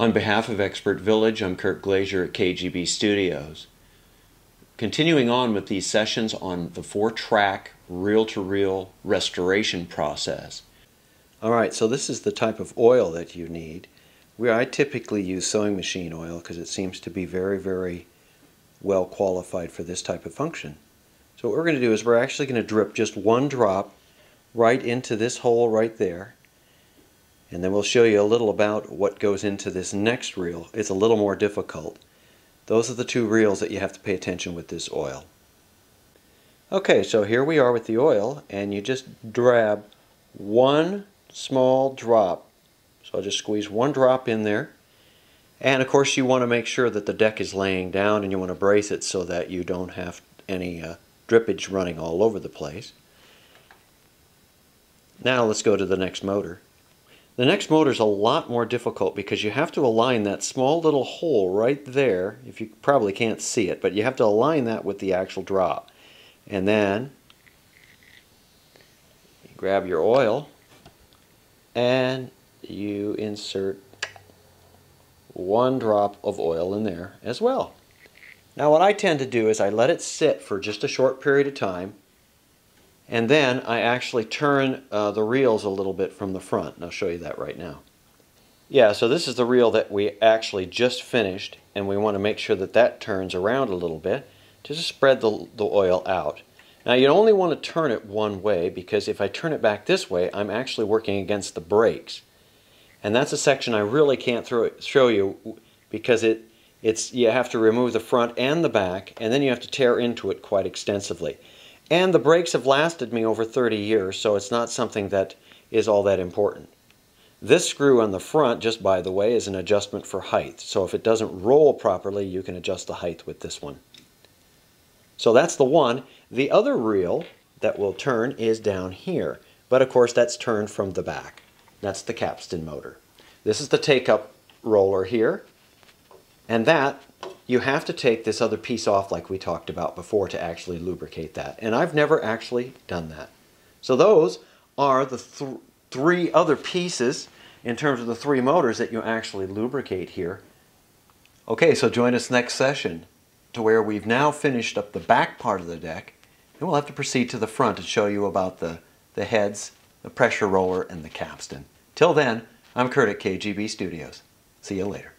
On behalf of Expert Village, I'm Kurt Glaser at KGB Studios. Continuing on with these sessions on the four-track reel-to-reel restoration process. Alright, so this is the type of oil that you need. Where I typically use sewing machine oil because it seems to be very, very well qualified for this type of function. So what we're going to do is we're actually going to drip just one drop right into this hole right there and then we'll show you a little about what goes into this next reel. It's a little more difficult. Those are the two reels that you have to pay attention with this oil. Okay, so here we are with the oil, and you just grab one small drop. So I'll just squeeze one drop in there. And of course you want to make sure that the deck is laying down and you want to brace it so that you don't have any uh, drippage running all over the place. Now let's go to the next motor. The next motor is a lot more difficult because you have to align that small little hole right there. If you probably can't see it, but you have to align that with the actual drop. And then you grab your oil and you insert one drop of oil in there as well. Now what I tend to do is I let it sit for just a short period of time and then I actually turn uh, the reels a little bit from the front. And I'll show you that right now. Yeah, so this is the reel that we actually just finished. And we want to make sure that that turns around a little bit to just spread the, the oil out. Now you only want to turn it one way because if I turn it back this way, I'm actually working against the brakes. And that's a section I really can't throw, show you because it, it's, you have to remove the front and the back and then you have to tear into it quite extensively. And the brakes have lasted me over 30 years, so it's not something that is all that important. This screw on the front, just by the way, is an adjustment for height. So if it doesn't roll properly, you can adjust the height with this one. So that's the one. The other reel that will turn is down here. But of course that's turned from the back. That's the capstan motor. This is the take-up roller here. And that you have to take this other piece off like we talked about before to actually lubricate that. And I've never actually done that. So those are the th three other pieces in terms of the three motors that you actually lubricate here. Okay, so join us next session to where we've now finished up the back part of the deck and we'll have to proceed to the front to show you about the, the heads, the pressure roller, and the capstan. Till then, I'm Kurt at KGB Studios. See you later.